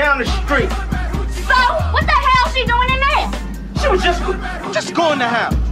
down the street. So, what the hell she doing in there? She was just just going to house.